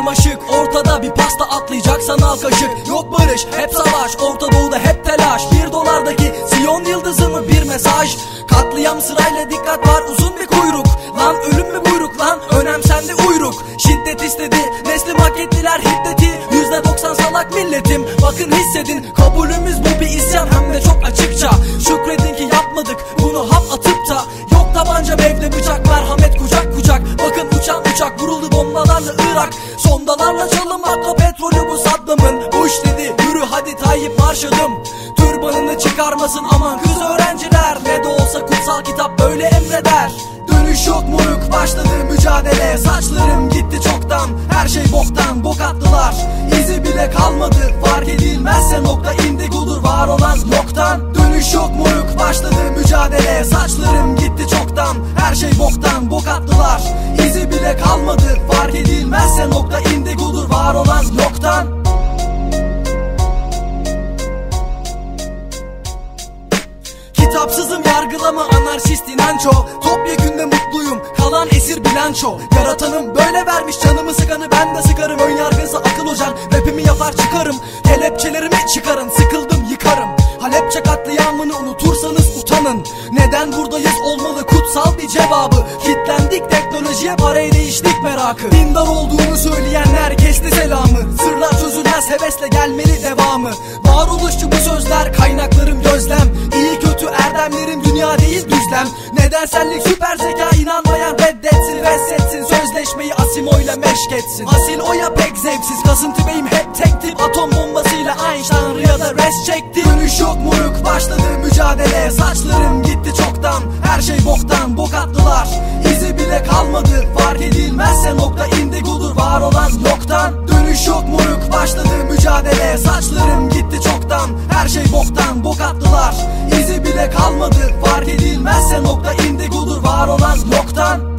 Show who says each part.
Speaker 1: karmaşık. Ortada bir pasta atlayacaksan al kaşık. Yok barış hep savaş. Orta Doğu'da hep telaş. Bir dolardaki Siyon yıldızı mı bir mesaj? Katliam sırayla dikkat var uzun bir kuyruk. Lan ölüm mü buyruk lan? Önem sende uyruk. Şiddet istedi neslim hak ettiler hiddeti. Yüzde doksan salak milletim. Bakın hissedin Kabulümüz bu bir isyan. Hem de çok açıkça uçan uçak vuruldu bombalarla Irak. Sondalarla çalınmakla petrolü bu Saddam'ın. Bush dedi yürü hadi Tayyip marş adım Türbanını çıkarmasın aman kız öğrenciler. Ne de olsa kutsal kitap böyle emreder. Dönüş yok moruk başladı mücadele. Saçlarım gitti çoktan her şey boktan. Bok attılar İzi bile kalmadı. Fark edilmezse nokta indigudur var olan yoktan Dönüş yok moruk başladı mücadele. Saçlarım gitti çoktan her şey boktan. Bok attılar bile kalmadı. Fark edilmezse nokta indigudur var olan yoktan Kitapsızım yargılama anarşist inanço. Topyekünde mutluyum kalan esir bilanço. Yaratanım böyle vermiş canımı sıkanı ben de sıkarım. Ön yargısı akıl hocan rapimi yapar çıkarım. Kelepçelerimi çıkarın sıkıldım yıkarım. Halepçe katliamını unutursanız utanın. Neden buradayız olmalı kutsal bir cevabı teknolojiye parayı değiştik merakı. Dindar olduğunu söyleyenler kesti selamı. Sırlar çözülmez hevesle gelmeli devamı. Varoluşçu bu sözler kaynaklarım gözlem. İyi kötü erdemlerim dünya değil düzlem. Nedensellik süper zeka inanmayan reddetsin Feshetsin sözleşmeyi Asimo'yla meşk etsin. Asil oya pek zevksiz. Kasıntı beyim hep tek tip. Atom bombasıyla Einstein rüyada res çekti Dönüş yok moruk başladı mücadele Saçlarım gitti çoktan. Her şey boktan. Bok attılar kalmadı fark edilmezse nokta indigudur. Var olan yoktan Dönüş yok moruk başladı mücadele Saçlarım gitti çoktan her şey boktan. Bok attılar İzi bile kalmadı. Fark edilmezse nokta indigudur. Var olan yoktan